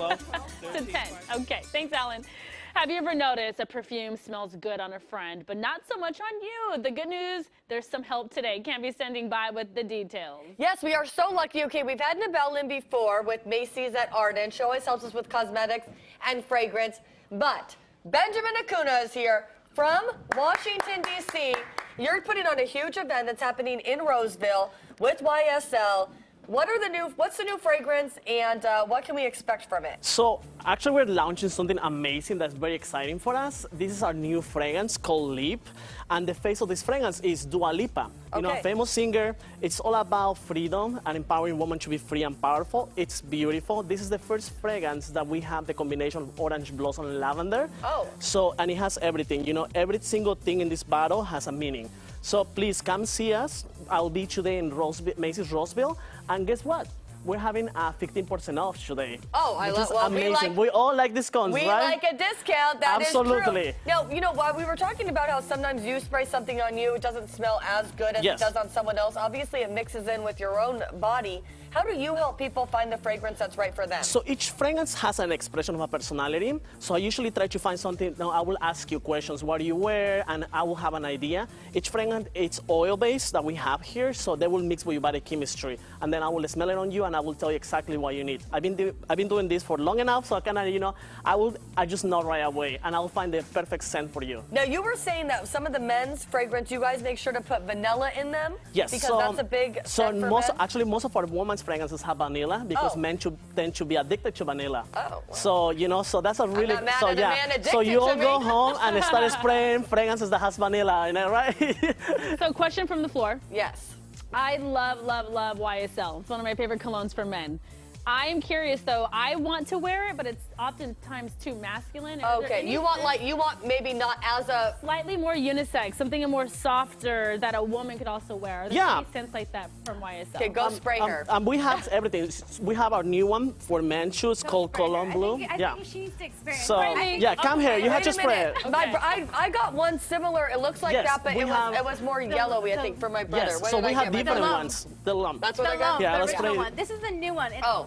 12. to 10. Okay, thanks, Alan. Have you ever noticed a perfume smells good on a friend, but not so much on you? The good news, there's some help today. Cambi standing by with the details. Yes, we are so lucky. Okay, we've had Nebal in before with Macy's at Arden. She always helps us with cosmetics and fragrance. But Benjamin Acuna is here from Washington, D.C. You're putting on a huge event that's happening in Roseville with YSL. What are the new? What's the new fragrance, and uh, what can we expect from it? So actually, we're launching something amazing that's very exciting for us. This is our new fragrance called Libre, and the face of this fragrance is Dua Lipa. You know, a famous singer. It's all about freedom and empowering women to be free and powerful. It's beautiful. This is the first fragrance that we have the combination of orange blossom and lavender. Oh. So and it has everything. You know, every single thing in this bottle has a meaning. So please come see us. I'll be today in Roseville, Macy's Roseville, and guess what? We're having a 15% off today. Oh, I love- is well, we amazing. like- we all like discounts, We right? like a discount. That is Absolutely. true. Now, you know, while we were talking about how sometimes you spray something on you, it doesn't smell as good as Yes. it does on someone else. Obviously, it mixes in with your own body. How do you help people find the fragrance that's right for them? So each fragrance has an expression of a personality. So I usually try to find something. Now I will ask you questions. What do you wear? And I will have an idea. Each fragrance it's oil based that we have here, so they will mix with your body chemistry, and then I will smell it on you, and I will tell you exactly what you need. I've been I've been doing this for long enough, so I kind of you know I will I just know right away, and I will find the perfect scent for you. now, you were saying that some of the men's fragrance, you guys make sure to put vanilla in them? Yes, Because so, that's a big So most men? actually most of our women's fragrances have vanilla because Oh. men to, tend to be addicted to vanilla. Oh, wow. So you know, so that's a really not mad so at a yeah. man addicted so you to all me. go home and start spraying fragrances that has vanilla in it, right? So, question from the floor. Yes. I love, love, love YSL. It's one of my favorite colognes for men. I'm curious though. I want to wear it, but it's oftentimes too masculine. Are Okay, you want scents like you want maybe not as a slightly more unisex, something more softer that a woman could also wear. Are there Yeah. any scents like that from YSL? okay, go spray um, her. um, we have everything. We have our new one for men shoes called Cologne Bleue. I think, I yeah. think she needs to experience So it. Think- yeah, come here. You have to a spray minute. it. Okay. br- I, I got one similar. It looks like Yes, that, but we it was it was more yellowy. I think for my brother. Yes. What So did we I have get? Different ones. The lump. That's what I got. Yeah, let's spray it. This is the new one. Oh.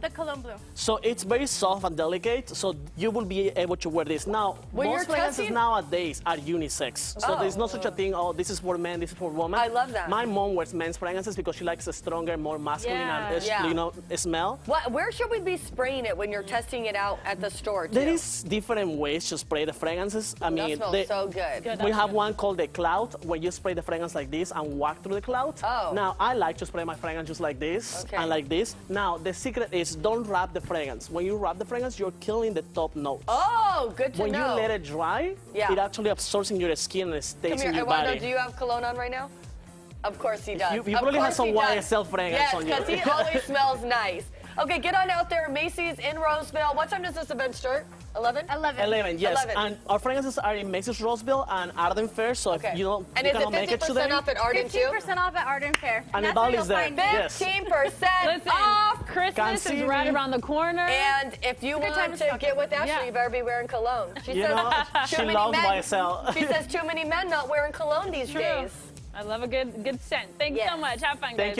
the Cologne Bleue. So it's very soft and delicate, so you will be able to wear this. Now, When you're most fragrances testing- nowadays are unisex. So Oh. there's no such a thing, oh, this is for men, this is for women. I love that. My mom wears men's fragrances because she likes a stronger, more masculine, Yeah. and, Yeah. you know, smell. What, where should we be spraying it when you're testing it out at the store? Too? There is different ways to spray the fragrances. I that mean, smells they- so good. Good. we have good. one called the cloud, where you spray the fragrance like this and walk through the cloud. Oh. Now, I like to spray my fragrance just like this Okay. and like this. Now, the secret is don't wrap the fragrance. When you wrap the fragrance, you're killing the top notes. Oh, good to when know. you let it dry, Yeah. it actually absorbs in your skin and it stays Come here, in your Eduardo. body. Do you have cologne on right now? Of course he does. You- you probably have some. YSL fragrance yes, on you. because he always smells nice. Okay, get on out there. Macy's in Roseville. What time does this event start? 11? 11. 11, yes. 11. And our fragrances are in Macy's Roseville and Arden Fair, so Okay. if you don't and you is cannot it make it 50% off at Arden too? 15% off at Arden Fair. And that's the where ball is you'll there. find 15% Listen, off. Christmas is right me. around the corner. And if you Good time want to to get up. with Ashley, Yeah. you better be wearing cologne. She You says know, too she many loves men, YSL. She says too many men not wearing cologne these True. days. I love a good good scent. Thanks Yes. so much. Have fun, Thank guys.